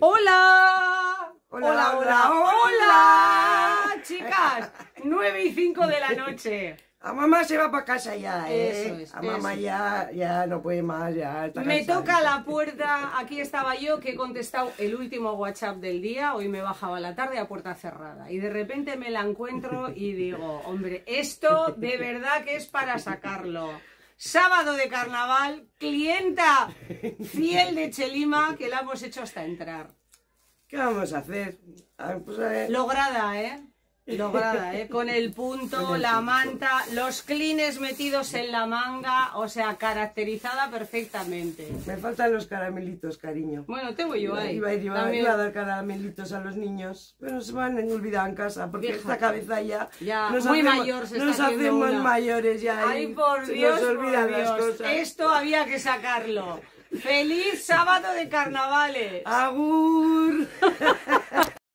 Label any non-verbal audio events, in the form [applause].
¡Hola! Hola, ¡Hola, hola, hola, hola! Chicas, [laughs] 9 y 5 de la noche. [laughs] A mamá se va para casa ya, ¿eh? Eso es, a mamá eso. ya, ya no puede más, ya está Me cansada. toca la puerta, aquí estaba yo que he contestado el último WhatsApp del día, hoy me bajaba la tarde a puerta cerrada y de repente me la encuentro y digo, hombre, esto de verdad que es para sacarlo. Sábado de carnaval, clienta fiel de Chelima que la hemos hecho hasta entrar. ¿Qué vamos a hacer? Ah, pues, eh, Lograda, ¿eh? Lograda, ¿eh? Con el [laughs] punto, la manta, los clines metidos en la manga, o sea, caracterizada perfectamente. Me faltan los caramelitos, cariño. Bueno, tengo yo ahí. Iba, a ir- iba- También. iba a dar caramelitos a los niños, pero se van a olvidar en casa, porque Fíjate. esta cabeza ya... Ya, nos muy hacemos, mayor se está Nos hacemos una. mayores ya. Ay, por Dios, nos olvidan por las Dios. cosas. Esto había que sacarlo. ¡Feliz sábado de carnavales! ¡Agur! [laughs]